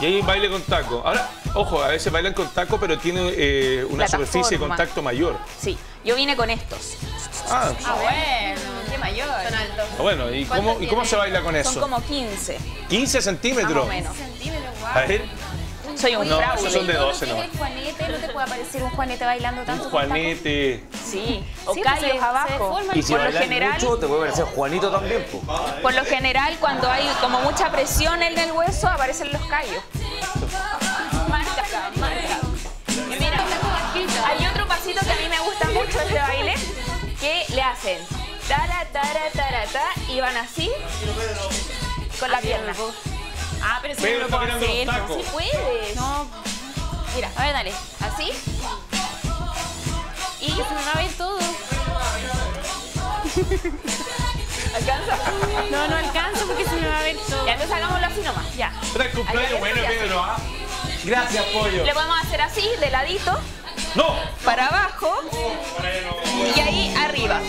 Y ahí baile con taco. Ahora, ojo, a veces bailan con taco, pero tiene eh, una Plataforma. superficie de contacto mayor. Sí, yo vine con estos. Ah, Ah, bueno, qué mayor. Son altos. bueno, ¿y ¿Cuánto cómo, ¿y cómo se baila con Son eso? como 15, 15 más centímetros. o menos. Centímetros, A guau. ver, Soy un No, fraude. esos son de Todo lo 12 que es nomás. el Juanete, no te puede aparecer un Juanete bailando tanto. un con juanete. Sí, o Sí, pues callos se- se abajo. Y si por lo general, mucho, te puede parecer Juanito también, po. por lo general, cuando hay como mucha presión en el hueso, aparecen los callos. Marca, marca. Y mira, hay otro pasito que a mí me gusta mucho este baile, que le hacen tara, tara, tara, ta, y van así con la pierna. Ah, pero si Pedro no lo puedo hacer. Sí puedes. No, Mira, a ver, dale. así. No, no alcanzo porque se me va a ver. Ya, entonces hagámoslo así nomás, ya. Tres cumpleaños, bueno, Pedro, ¿ah? Gracias, pollo. Le vamos a hacer así, de ladito. ¡No! Para abajo. Y ahí arriba.